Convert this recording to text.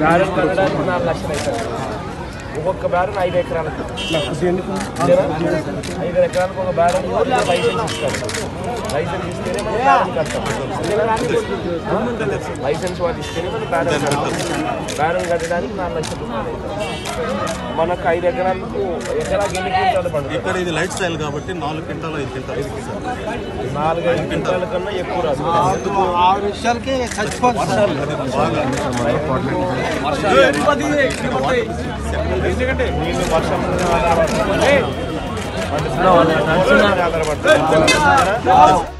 బ్యారెన్ కట్టడానికి నాలుగు లక్షలు అవుతుంది. ఒక్కొక్క బ్యారెన్ ఐదు ఎకరాలకు? ఐదు ఎకరాలకు ఒక బ్యారెన్ లైసెన్స్ ఇస్తారు. లైసెన్స్ ఇస్తేనే మనం బ్యారెన్ కడతాం. అంతేనా? లైసెన్స్ వాళ్ళు ఇస్తేనే మనం బ్యారెన్ కడతాం బ్యారెన్ కట్టడానికి నాలుగు లక్షల రూపాయలు మనకు ఐదు ఎకరాలకు ఎకరాకి ఎన్ని క్వింటాలు పండుతుంది ఇక్కడ ఇది లైఫ్ స్టైల్ కాబట్టి నాలుగు క్వింటాలు ఐదు క్వింటాలు. సార్ నాలుగైదు క్వింటాల కన్నా ఎక్కువ రాదు. ఆరు విషయాలకి ఎందుకంటే నీళ్ళు వర్షం ఆధారపడుతుంది. పండిస్తున్న వాళ్ళు ఆధారపడుతుంది